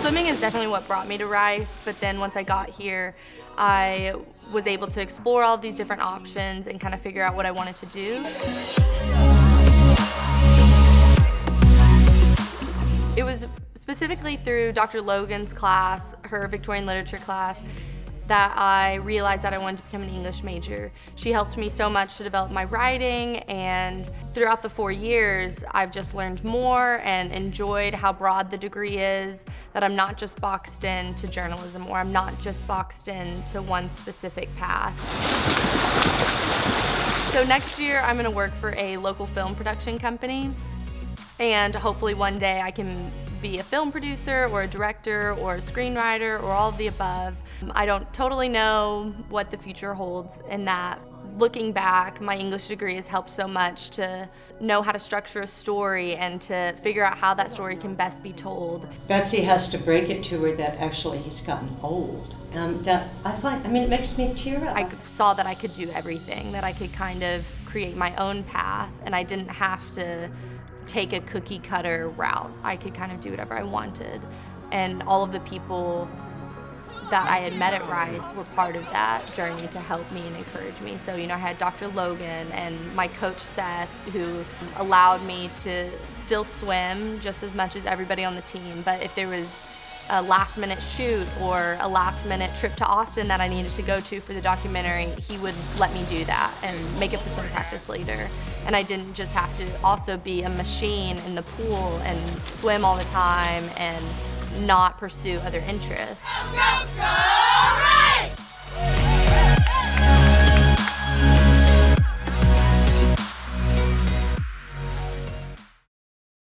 Swimming is definitely what brought me to Rice, but then once I got here, I was able to explore all these different options and kind of figure out what I wanted to do. It was specifically through Dr. Logan's class, her Victorian literature class, that I realized that I wanted to become an English major. She helped me so much to develop my writing and throughout the four years I've just learned more and enjoyed how broad the degree is, that I'm not just boxed in to journalism or I'm not just boxed in to one specific path. So next year I'm going to work for a local film production company and hopefully one day I can be a film producer or a director or a screenwriter or all of the above. I don't totally know what the future holds in that. Looking back, my English degree has helped so much to know how to structure a story and to figure out how that story can best be told. Betsy has to break it to her that actually he's gotten old. And that I find, I mean, it makes me tear up. I saw that I could do everything, that I could kind of create my own path, and I didn't have to take a cookie cutter route. I could kind of do whatever I wanted. And all of the people that I had met at Rice were part of that journey to help me and encourage me. So, you know, I had Dr. Logan and my coach Seth, who allowed me to still swim just as much as everybody on the team. But if there was a last minute shoot or a last minute trip to Austin that I needed to go to for the documentary, he would let me do that and make up the swim practice later. And I didn't just have to also be a machine in the pool and swim all the time and not pursue other interests. Go, go, go,